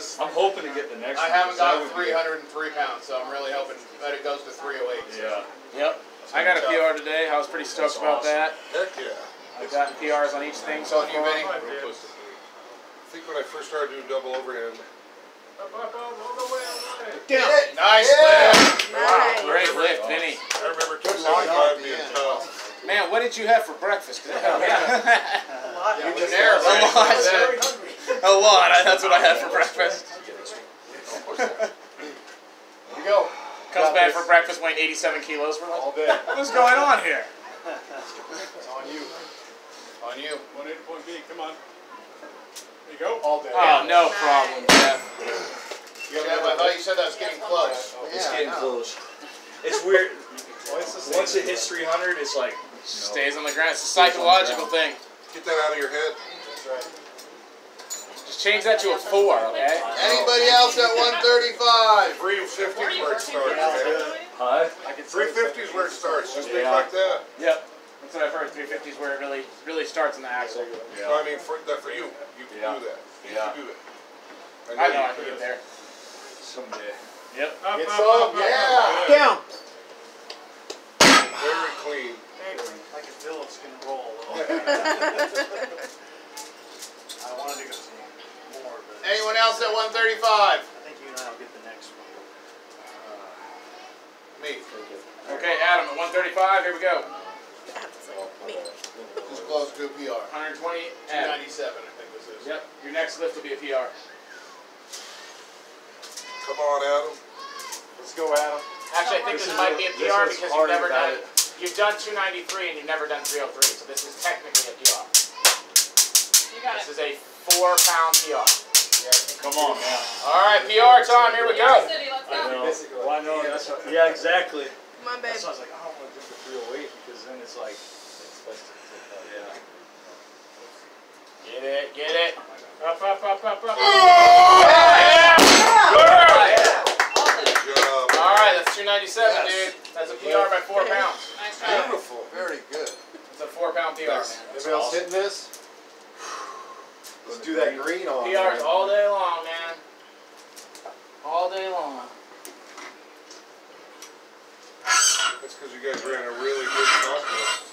because I'm hoping to get the next I one. haven't 'cause that got would be- 303 pounds, so I'm really hoping that it goes to 308. Yeah. Yep. I got a PR today. I was pretty stoked That's about that. Heck yeah. I've gotten PRs on each thing so So on you, far. Vinny. I think when I first started doing double overhand, Down. Nice Yeah. lift. Wow, great lift, Vinny. I remember Good 275 being tough. Man, what did you have for breakfast? 'Cause- Yeah, You with just an air a lot. There. a lot. That's what I had for breakfast. Here you go. Comes back for breakfast weighing 87 kilos. We're like, All day. what's going on here? It's on you. On you. One A to point B, come on. There you go. All day. Oh, no problem, Jeff. Jeff, I thought you said that was getting close. Oh, it's Yeah, getting close. It's weird. Well, it's Once it hits 300, it's like Stays on the ground. It's a psychological thing. Get that out of your head. That's right. Just change that to a four, okay? Anybody else at 135? 350 is where it starts, man. Huh? 350 is where it starts. Just think Yeah. like that. Yep. That's what I've heard. 350 is where it really, really starts in the axle. So, I mean, for, that for you, you can Yeah. do that. You Yeah. can do it. I know you I can get there. Someday. Yep. Get some, yeah. Down. Very clean. I can feel it's gonna roll. I wanted to go see more, but Anyone else at 135? I think you and I will get the next one. Uh, me. Okay, Adam at 135. Here we go. Who's close to a PR? 120. Adam. 297, I think this is. Yep. Your next lift will be a PR. Come on, Adam. Let's go, Adam. Actually, I think This this, might what- be a PR because you've never done it. You've done 293 and you've never done 303, so this is technically a PR. You got This it. is a four-pound PR. Come on, man. All right, PR time. Here we go. City, let's I know. Well, I know. That's what, yeah, exactly. Come on, babe. That's why I was like, I don't want to do the 308 because then it's like, it's best to take that. Uh, yeah. Get it, get it. Up, up, up, up, up. Oh! Yeah! Good job. All right, that's 297, Yes. dude. That's a PR by four pounds. Nice job. Beautiful. Very good. It's a four-pound PR, man. Anybody else hitting this? Let's do that green on. PRs all day long, man. All day long. That's because you guys ran a really good contest.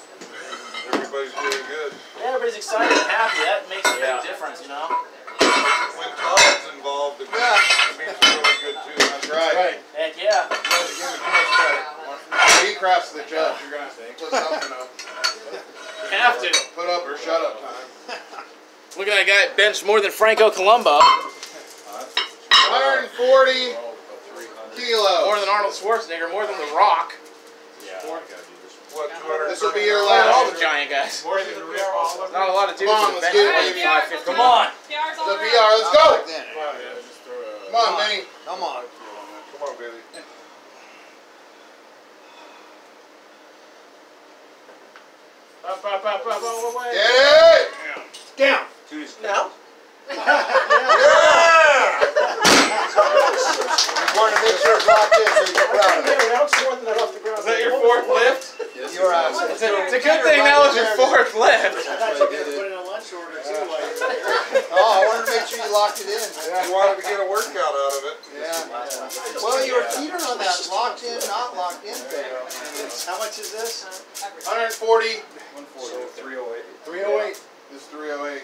Everybody's doing good. Yeah, everybody's excited and happy. That makes a Yeah. big difference, you know? When Todd's involved, it means it's really good too. That's right. Heck yeah. You guys are giving me too much credit. He crafts the judge. You're gonna put something up. You have to. Put up or shut up time. Look at that guy bench more than Franco Columbu. 140 kilos. More than Arnold Schwarzenegger. More than The Rock. What, This will be your More than all the giant guys. More than the PR. Not a lot of dudes Come on, that let's get it, baby. Come on. PR's The all PR. around. Let's go. Come on, Benny. Come on. Come on, Billy. Up, up, up, up, all the way. Get it. Down. No. Important to make sure it's locked in so you get proud of it. Is that your fourth lift? You're out. It's a, it's a good thing that was your fourth lift. Put in a lunch order too. Oh, I wanted to make sure you it in. You wanted to get a workout out of it. Yeah. Well, you were teetering on that locked in, not locked in thing. How much is this? 140. So 308. 308. This 308.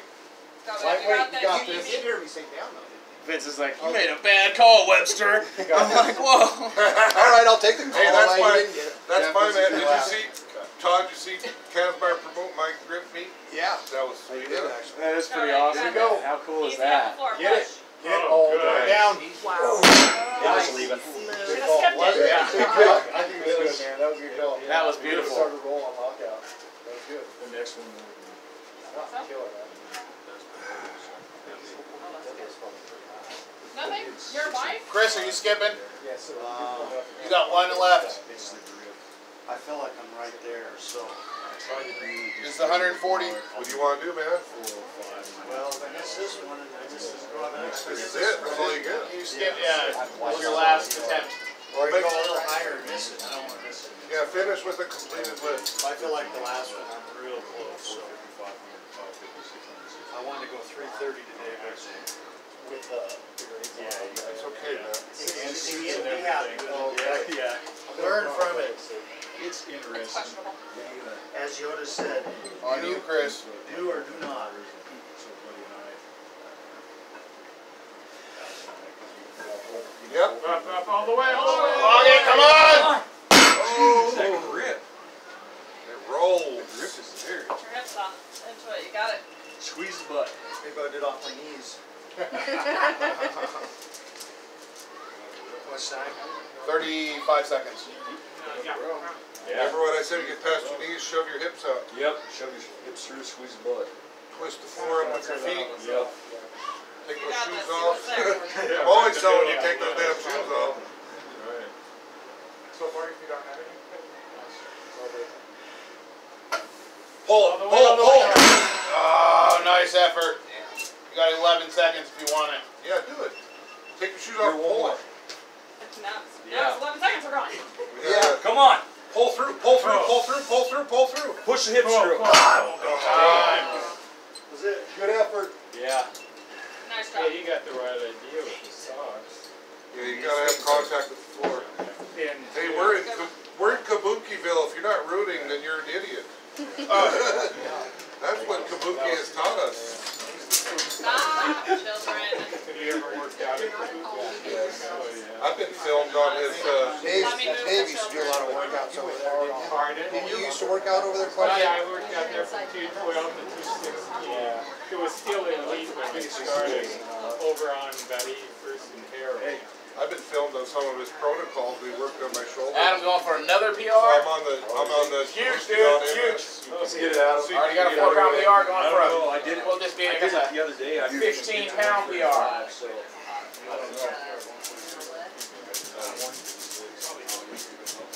Got it. You got that. You, you did hear me say down though. Vince is like, you made a bad call, Webster. I'm like, whoa. All right, I'll take the call. Hey, that's You my, didn't get it. that's Yeah, my man. Did you see, Todd, you see Casbar promote my grip meet? Yeah. That was sweet. did actually. That is pretty Alright, awesome. there you go. How cool is that? Get floor. Get it. Push. Get all good. the way down. Wow. It was leaving. Should've skipped it. Yeah. Good call. I think it was good, man. That was a good call. That was beautiful. Started rolling lockout. That was good. The next one. Killer, man. Nothing? Your wife? Chris, are you skipping? Yes, sir. Uh, You got one left. I feel like I'm right there, so. Is the 140? What do you want to do, man? Well, I guess this one, and I just is going next. This is it. That's all you get. You skipped, yeah. Was your last attempt. Or you go a little higher and miss it. I don't want to miss it. Yeah, finish with a completed lift. I feel like the last one, I'm real close, so. I wanted to go three thirty today, but with, uh, see and it, we have everything. to. Oh, Yeah, yeah. Learn from it. It's interesting. Questionable. As Yoda said, On you, Chris. do or do not. Yep. Up, up, all the way, all the way. Okay, come on! Oh, That grip. it rolled. The grip is there. Put your hips off. Into it. You got it. Squeeze the butt. Maybe I did off my knees. What's time? Thirty-five seconds. Uh, yeah. Remember what I said, get past your knees, shove your hips out, Yep. Shove your hips through, squeeze the butt. twist the floor up with your feet, Yep. take You those shoes off. I'm always telling you, take those damn shoes off. Right. So far, if you don't have any. Pull it, pull it, pull it. Oh, nice effort. You got eleven seconds if you want it. Yeah, do it. Take your shoes off, Here, one pull more. it. Now, it's- Yeah. it's 11 seconds. We're going. Yeah. Come on. Pull through, pull through, pull through, pull through, pull through. Push the hips through. Time. Was it? Good effort. Yeah. Nice Yeah, job. you got the right idea with the socks. Yeah, you gotta have contact with the floor. And Hey, we're in, Ka- we're in Kabukiville. If you're not rooting, then you're an idiot. That's what Kabuki has taught us. Stop, children. Have you ever worked out at the boot camp? Yes. I've been filmed on his, uh, Dave, Let me Dave the used to do a lot of workouts over there, didn't you? Pardon? Didn't you used to work out over there quite a bit? yeah, I worked out there from two twelve to two sixteen. It was still elite when we started, over on Betty First and Harry. I've been filmed on some of his protocols. We worked on my shoulder. Adam going for another So I'm on the, I'm on the. Huge, dude, huge. Let's get it out. Already got a four pound PR going I for don't know. I did it. well, this being, I I did guess it the other day. I 15 pound PR. So. I don't know.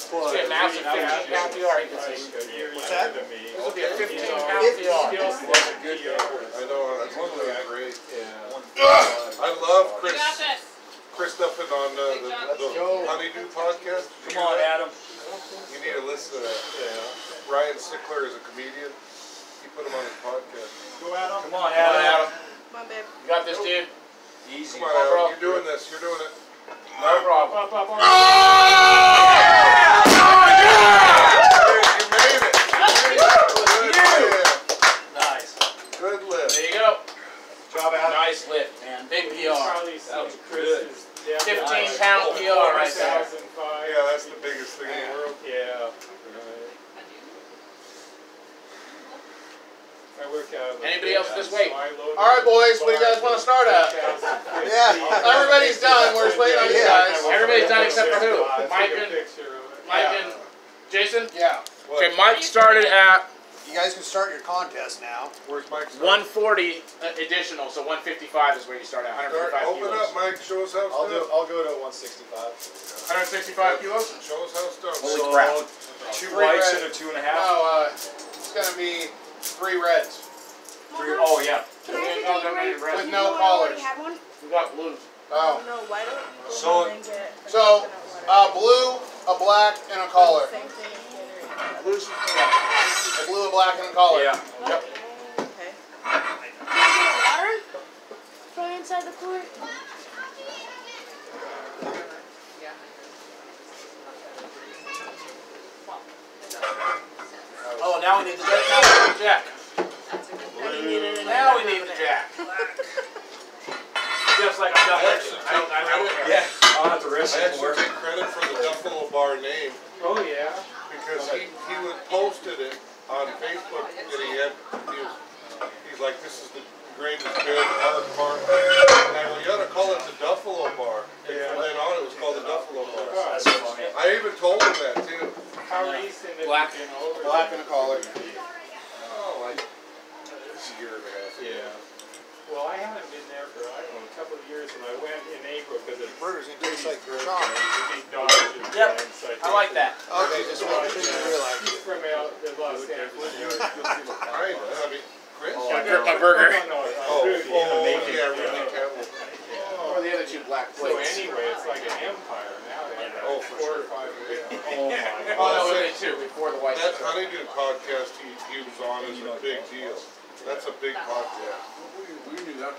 It's be a massive fifteen pound PR, you can see. You're What's that? younger than me. This will be a fifteen You know, pound Still PR. was a good PR. I know, that's really great. Yeah. I love You Chris, got this. Chris Duffin on uh, the, the Honeydew podcast. Did you Come on, hear that? Adam. You need to listen to that. Ryan Sickler is a comedian. He put him on his podcast. Go Adam. Come on, Come on, Adam. Adam. Come on, babe. You got this, dude. Easy. Come on, bro. Adam. You're doing this. You're doing it. No problem. Up, up, up. You made it. You made it. Good lift. Nice. Good lift. There you go. Job, Adam. Nice lift, man. Big PR. That was good. 15 pound PR right there. Yeah, that's the biggest thing in the world. Yeah. right. I work out. of the Anybody else this so week? All right, boys, what do you guys wanna start at? Yeah, everybody's done. We're just waiting on you guys. Everybody's done except for who? Mike and- picture. Mike and Jason? yeah. Okay, Mike started at You guys can start your contest now. Where's Mike? 140 additional, so 155 is where you start at. Start, 155 open kilos. up, Mike. Show us how it's I'll done. do. I'll go to 165. 165 kilos? Show us how it's done. Holy so, crap. Two Three whites and a two and a half. No, uh, it's gonna be three reds. Three, oh yeah. Can I have no, a they're made Gatorade? red. With no know collars. already had one? We got blue. Oh. No, why don't you go So- and get a So, uh, blue, a black, and a collar. Same thing as Gatorade. Blue's, yeah. A blue, a black, and a collar. Yeah. Yep. Okay. Water? Throw it inside the cooler. Oh, now we need the jack. Now we need the jack. I didn't need it in Now we need the jack. Just like I'm done I with actually it. I don't, I don't care. Yeah. I'll have to rest I some more. actually take credit for the Duffalo Bar name Oh, yeah. because he, he would posted it on Facebook and he had, he was, he's like, this is the greatest good art park. And I go, you oughta call it the Duffalo Bar. And from then on, it was called the Duffalo Bar. That's funny. I even told him that too. How recent have Black. you been over? Black and a collar. Oh, like, it's a year and a half. ago. Yeah. Well, I haven't been there for, I don't know, a couple of years, and I went in April because it's Burgers, it tastes like great. chalk. Big Dodge and Yep. things I like that. Okay, just what I didn't realize. He's from out in Los Angeles. I, I mean, Chris? My bur- my burger. No, no, uh, Oh, Rudy, oh, Rudy, yeah, uh, Rudy Campbell. Or the other two black So plates. anyway, it's like an empire now. They have Oh, for four sure. or five. Oh my Oh, no, Well, we did two before the white. That honeydew podcast he, he was on is a big deal. That's a big podcast. We knew that.